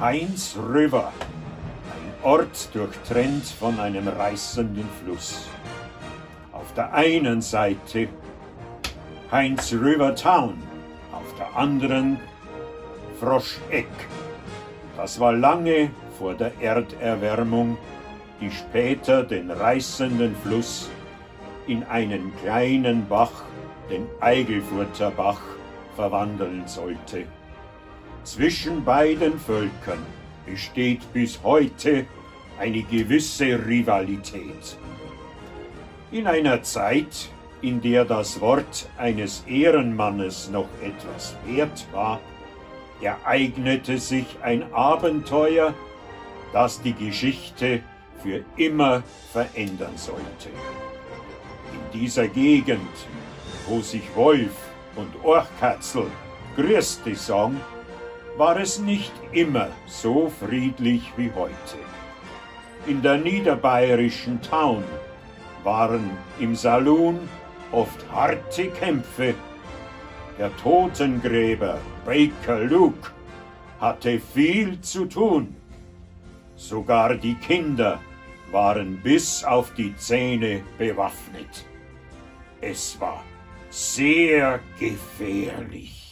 Heinz River, ein Ort durchtrennt von einem reißenden Fluss. Auf der einen Seite Heinz River Town, auf der anderen Froscheck. Das war lange vor der Erderwärmung, die später den reißenden Fluss in einen kleinen Bach, den Eigelfurter Bach, verwandeln sollte. Zwischen beiden Völkern besteht bis heute eine gewisse Rivalität. In einer Zeit, in der das Wort eines Ehrenmannes noch etwas wert war, ereignete sich ein Abenteuer, das die Geschichte für immer verändern sollte. In dieser Gegend, wo sich Wolf und Orchkatzel Grüß sagen, war es nicht immer so friedlich wie heute. In der niederbayerischen Town waren im Saloon oft harte Kämpfe. Der Totengräber Baker Luke hatte viel zu tun. Sogar die Kinder waren bis auf die Zähne bewaffnet. Es war sehr gefährlich.